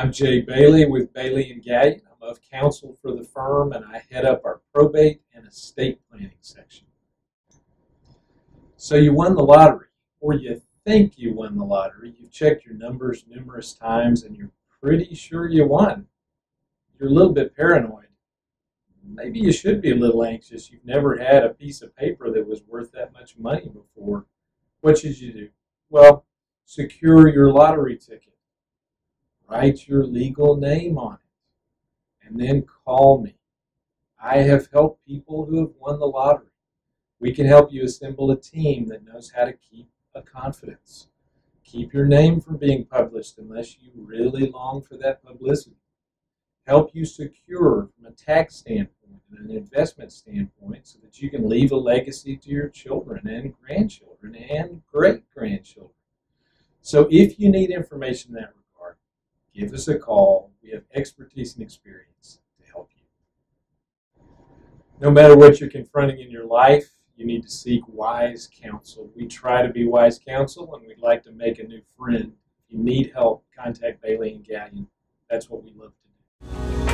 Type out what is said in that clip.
I'm Jay Bailey with Bailey and Galyen. I'm of counsel for the firm and I head up our probate and estate planning section. So you won the lottery, or you think you won the lottery. You've checked your numbers numerous times and you're pretty sure you won. You're a little bit paranoid. Maybe you should be a little anxious. You've never had a piece of paper that was worth that much money before. What should you do? Well, secure your lottery ticket. Write your legal name on it. And then call me. I have helped people who have won the lottery. We can help you assemble a team that knows how to keep a confidence. Keep your name from being published unless you really long for that publicity. Help you secure from a tax standpoint and an investment standpoint so that you can leave a legacy to your children and grandchildren and great grandchildren. So if you need information in that give us a call. We have expertise and experience to help you. No matter what you're confronting in your life, you need to seek wise counsel. We try to be wise counsel, and we'd like to make a new friend. If you need help, contact Bailey and Galyen. That's what we love to do.